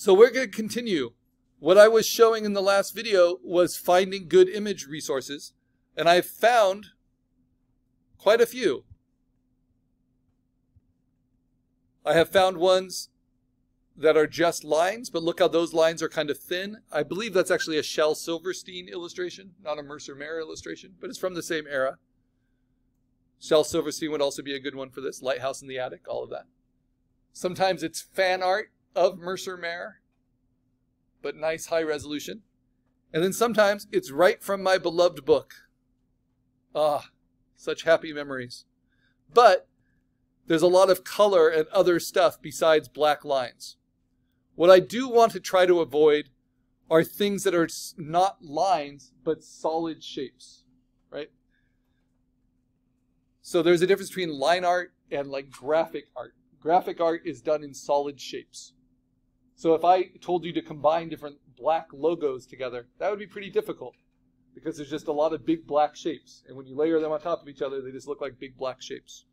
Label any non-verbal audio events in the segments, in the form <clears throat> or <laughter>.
So we're going to continue. What I was showing in the last video was finding good image resources, and I've found quite a few. I have found ones that are just lines, but look how those lines are kind of thin. I believe that's actually a Shel Silverstein illustration, not a Mercer Mayer illustration, but it's from the same era. Shel Silverstein would also be a good one for this. Lighthouse in the Attic, all of that. Sometimes it's fan art of Mercer Mayer, but nice high resolution. And then sometimes it's right from my beloved book. Ah, such happy memories. But there's a lot of color and other stuff besides black lines. What I do want to try to avoid are things that are not lines, but solid shapes, right? So there's a difference between line art and like graphic art. Graphic art is done in solid shapes. So if I told you to combine different black logos together, that would be pretty difficult because there's just a lot of big black shapes. And when you layer them on top of each other, they just look like big black shapes.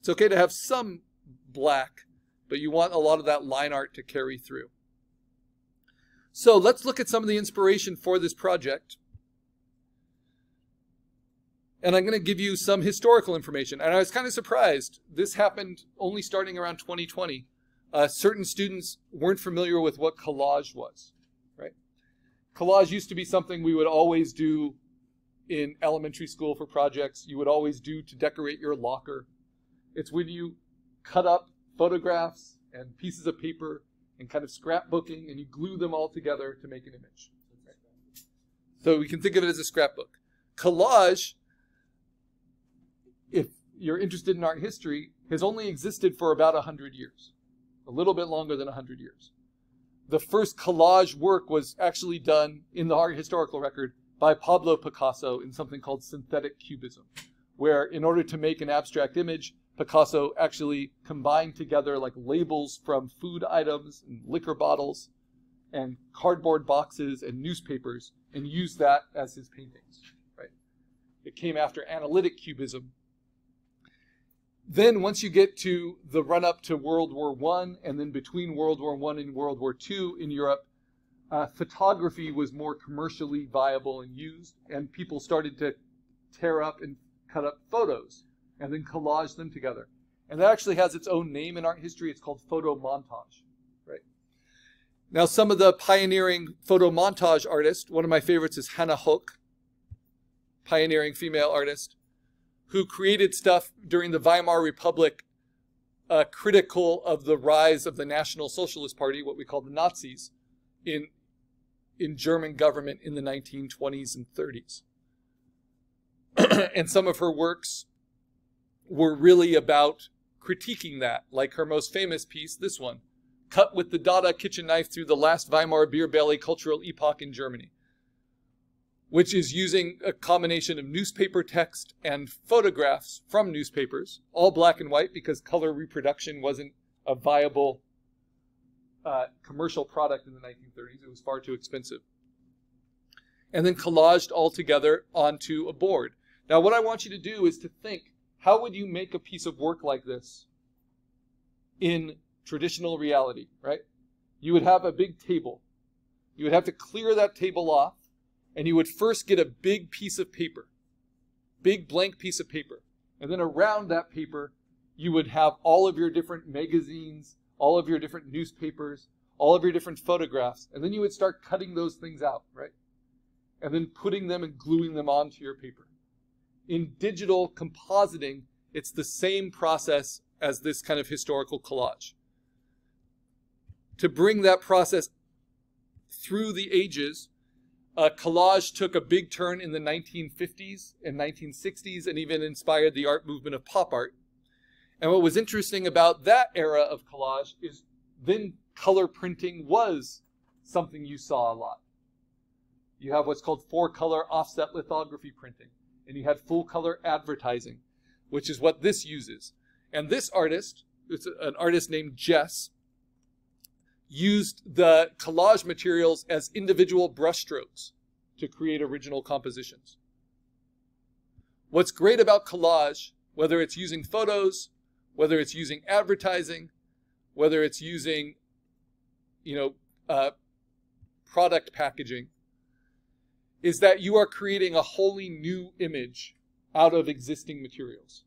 It's okay to have some black, but you want a lot of that line art to carry through. So let's look at some of the inspiration for this project. And I'm going to give you some historical information. And I was kind of surprised. This happened only starting around 2020 uh, certain students weren't familiar with what collage was, right? Collage used to be something we would always do in elementary school for projects. You would always do to decorate your locker. It's when you cut up photographs and pieces of paper and kind of scrapbooking and you glue them all together to make an image. So we can think of it as a scrapbook. Collage, if you're interested in art history, has only existed for about 100 years a little bit longer than 100 years. The first collage work was actually done in the historical record by Pablo Picasso in something called synthetic cubism, where in order to make an abstract image, Picasso actually combined together like labels from food items and liquor bottles and cardboard boxes and newspapers and used that as his paintings. Right? It came after analytic cubism, then once you get to the run up to World War One, and then between World War One and World War Two in Europe, uh, photography was more commercially viable and used, and people started to tear up and cut up photos and then collage them together. And that actually has its own name in art history. It's called photo montage. Right. Now, some of the pioneering photo montage artists, one of my favorites is Hannah Höch, pioneering female artist who created stuff during the Weimar Republic uh, critical of the rise of the National Socialist Party, what we call the Nazis, in, in German government in the 1920s and 30s. <clears throat> and some of her works were really about critiquing that, like her most famous piece, this one, cut with the Dada kitchen knife through the last Weimar beer belly cultural epoch in Germany which is using a combination of newspaper text and photographs from newspapers, all black and white because color reproduction wasn't a viable uh, commercial product in the 1930s. It was far too expensive. And then collaged all together onto a board. Now, what I want you to do is to think how would you make a piece of work like this in traditional reality, right? You would have a big table. You would have to clear that table off and you would first get a big piece of paper, big blank piece of paper. And then around that paper, you would have all of your different magazines, all of your different newspapers, all of your different photographs. And then you would start cutting those things out, right? And then putting them and gluing them onto your paper. In digital compositing, it's the same process as this kind of historical collage. To bring that process through the ages, uh, collage took a big turn in the 1950s and 1960s and even inspired the art movement of pop art. And what was interesting about that era of collage is then color printing was something you saw a lot. You have what's called four color offset lithography printing, and you had full color advertising, which is what this uses. And this artist, it's an artist named Jess, used the collage materials as individual brushstrokes to create original compositions. What's great about collage, whether it's using photos, whether it's using advertising, whether it's using you know, uh, product packaging is that you are creating a wholly new image out of existing materials.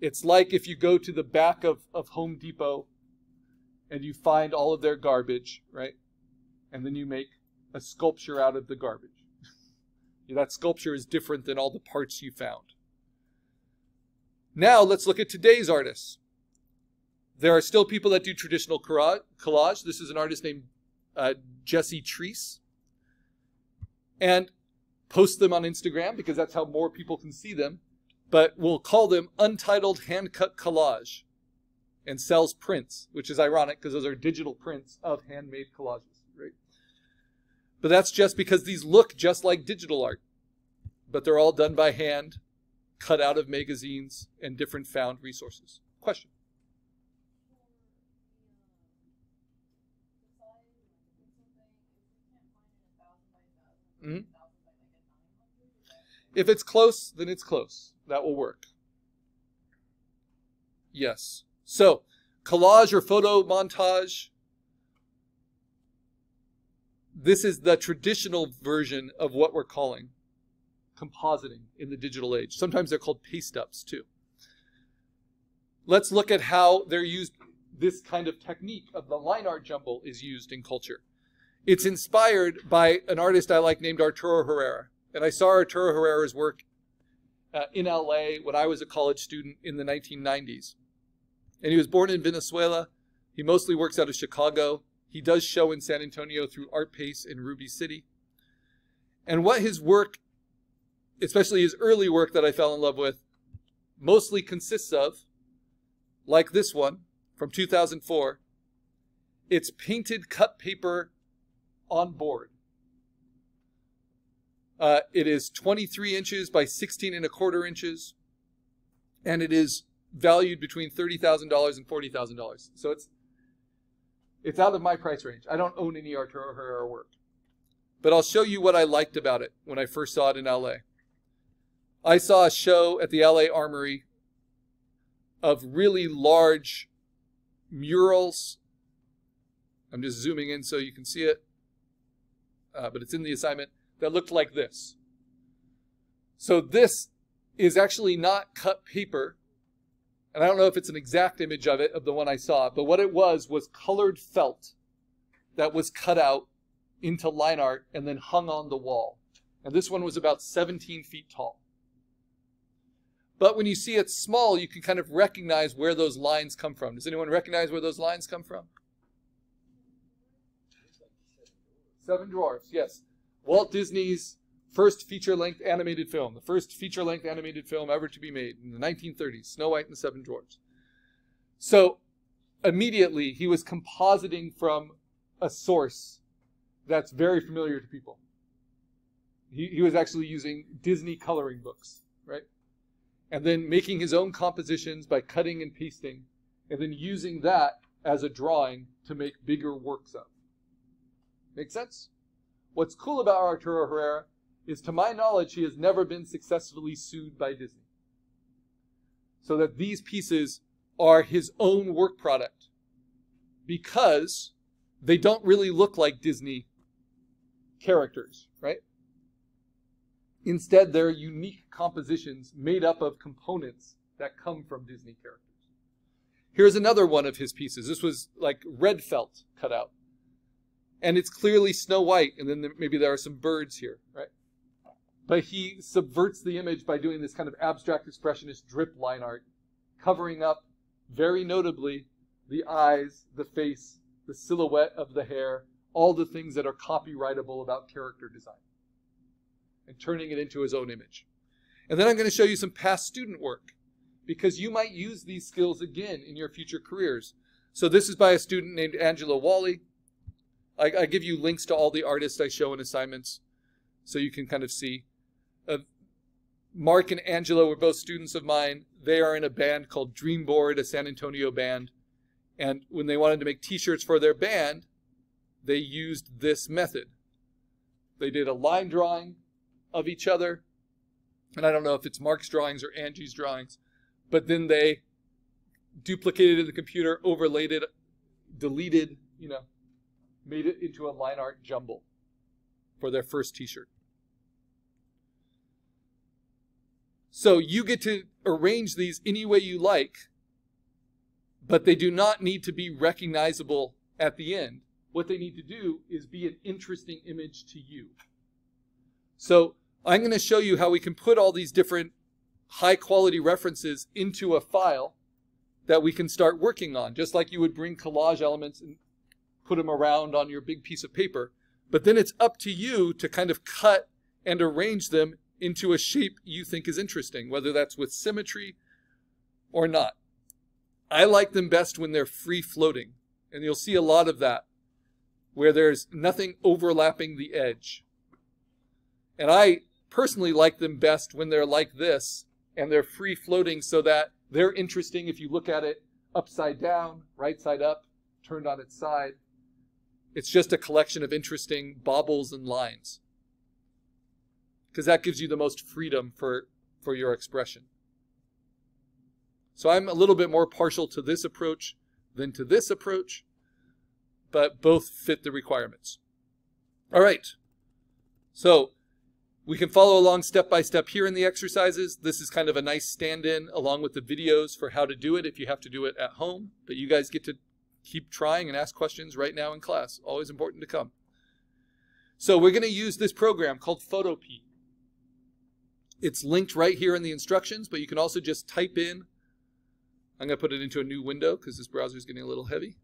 It's like if you go to the back of, of Home Depot and you find all of their garbage, right? And then you make a sculpture out of the garbage. <laughs> that sculpture is different than all the parts you found. Now let's look at today's artists. There are still people that do traditional collage. This is an artist named uh, Jesse Treese. And post them on Instagram because that's how more people can see them but we'll call them untitled hand cut collage and sells prints, which is ironic because those are digital prints of handmade collages, right? But that's just because these look just like digital art, but they're all done by hand, cut out of magazines and different found resources. Question? Mm-hmm. If it's close, then it's close. That will work. Yes. So, collage or photo montage. This is the traditional version of what we're calling compositing in the digital age. Sometimes they're called paste ups too. Let's look at how they're used. This kind of technique of the line art jumble is used in culture. It's inspired by an artist I like named Arturo Herrera. And I saw Arturo Herrera's work uh, in LA when I was a college student in the 1990s. And he was born in Venezuela. He mostly works out of Chicago. He does show in San Antonio through Artpace in Ruby City. And what his work, especially his early work that I fell in love with, mostly consists of, like this one from 2004, it's painted cut paper on board. Uh, it is 23 inches by 16 and a quarter inches, and it is valued between $30,000 and $40,000. So it's it's out of my price range. I don't own any Arturo Herrera work. But I'll show you what I liked about it when I first saw it in LA. I saw a show at the LA Armory of really large murals. I'm just zooming in so you can see it, uh, but it's in the assignment that looked like this. So this is actually not cut paper. And I don't know if it's an exact image of it, of the one I saw, but what it was was colored felt that was cut out into line art and then hung on the wall. And this one was about 17 feet tall. But when you see it small, you can kind of recognize where those lines come from. Does anyone recognize where those lines come from? Seven dwarfs, yes. Walt Disney's first feature-length animated film, the first feature-length animated film ever to be made in the 1930s, Snow White and the Seven Dwarfs. So immediately he was compositing from a source that's very familiar to people. He, he was actually using Disney coloring books, right? And then making his own compositions by cutting and pasting, and then using that as a drawing to make bigger works of. Make sense? What's cool about Arturo Herrera is, to my knowledge, he has never been successfully sued by Disney. So that these pieces are his own work product because they don't really look like Disney characters, right? Instead, they're unique compositions made up of components that come from Disney characters. Here's another one of his pieces. This was like red felt cut out and it's clearly Snow White, and then maybe there are some birds here, right? But he subverts the image by doing this kind of abstract expressionist drip line art, covering up very notably the eyes, the face, the silhouette of the hair, all the things that are copyrightable about character design, and turning it into his own image. And then I'm going to show you some past student work, because you might use these skills again in your future careers. So this is by a student named Angela Wally. I, I, give you links to all the artists I show in assignments so you can kind of see. Uh, Mark and Angela were both students of mine. They are in a band called Dreamboard, a San Antonio band. And when they wanted to make t-shirts for their band, they used this method. They did a line drawing of each other. And I don't know if it's Mark's drawings or Angie's drawings, but then they duplicated it in the computer, overlaid it deleted, you know, made it into a line art jumble for their first t-shirt. So you get to arrange these any way you like, but they do not need to be recognizable at the end. What they need to do is be an interesting image to you. So I'm going to show you how we can put all these different high quality references into a file that we can start working on, just like you would bring collage elements and put them around on your big piece of paper. But then it's up to you to kind of cut and arrange them into a shape you think is interesting, whether that's with symmetry or not. I like them best when they're free floating, and you'll see a lot of that where there's nothing overlapping the edge. And I personally like them best when they're like this and they're free floating so that they're interesting if you look at it upside down, right side up, turned on its side. It's just a collection of interesting bobbles and lines. Because that gives you the most freedom for, for your expression. So I'm a little bit more partial to this approach than to this approach, but both fit the requirements. All right. So we can follow along step by step here in the exercises. This is kind of a nice stand-in along with the videos for how to do it if you have to do it at home. But you guys get to keep trying and ask questions right now in class. Always important to come. So we're going to use this program called Photopea. It's linked right here in the instructions, but you can also just type in. I'm going to put it into a new window because this browser is getting a little heavy.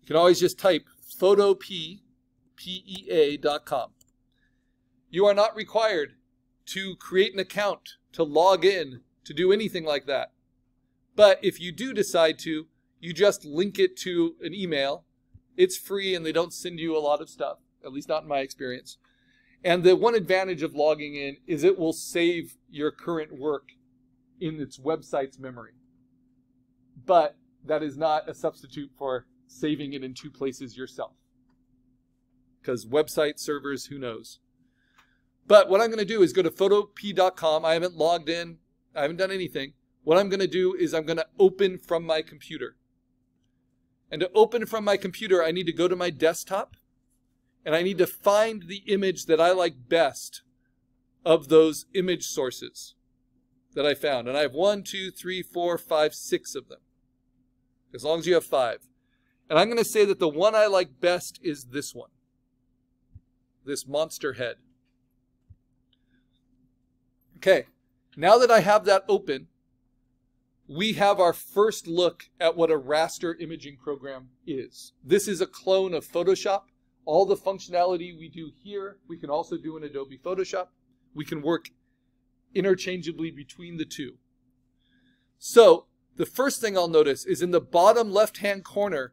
You can always just type photopea.com. You are not required to create an account, to log in, to do anything like that. But if you do decide to, you just link it to an email. It's free and they don't send you a lot of stuff, at least not in my experience. And the one advantage of logging in is it will save your current work in its website's memory. But that is not a substitute for saving it in two places yourself. Because website servers, who knows? But what I'm going to do is go to photopea.com. I haven't logged in. I haven't done anything. What I'm going to do is I'm going to open from my computer. And to open from my computer, I need to go to my desktop and I need to find the image that I like best of those image sources that I found. And I have one, two, three, four, five, six of them. As long as you have five. And I'm going to say that the one I like best is this one. This monster head. Okay, now that I have that open, we have our first look at what a raster imaging program is. This is a clone of Photoshop. All the functionality we do here, we can also do in Adobe Photoshop. We can work interchangeably between the two. So the first thing I'll notice is in the bottom left-hand corner,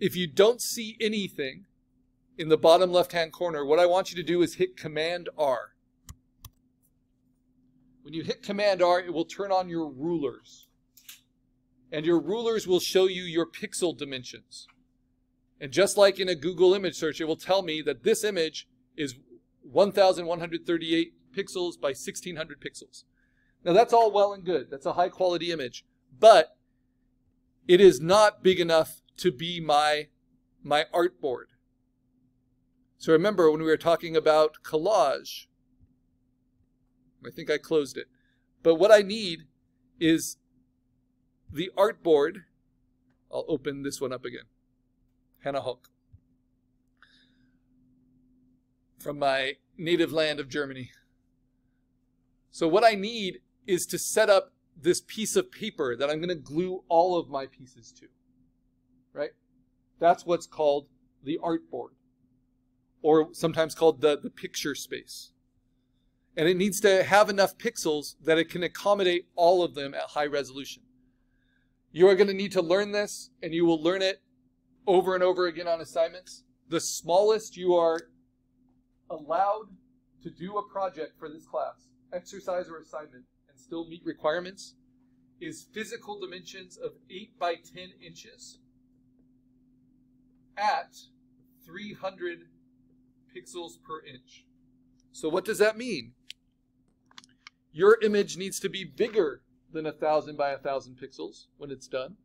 if you don't see anything in the bottom left-hand corner, what I want you to do is hit Command R. When you hit Command R, it will turn on your rulers. And your rulers will show you your pixel dimensions. And just like in a Google image search, it will tell me that this image is 1,138 pixels by 1,600 pixels. Now that's all well and good. That's a high quality image. But it is not big enough to be my, my artboard. So remember when we were talking about collage, I think I closed it. But what I need is the artboard. I'll open this one up again. Hannah Höch. From my native land of Germany. So what I need is to set up this piece of paper that I'm going to glue all of my pieces to. Right? That's what's called the artboard. Or sometimes called the, the picture space and it needs to have enough pixels that it can accommodate all of them at high resolution. You are going to need to learn this, and you will learn it over and over again on assignments. The smallest you are allowed to do a project for this class, exercise or assignment, and still meet requirements is physical dimensions of 8 by 10 inches at 300 pixels per inch. So what does that mean? Your image needs to be bigger than a thousand by a thousand pixels when it's done.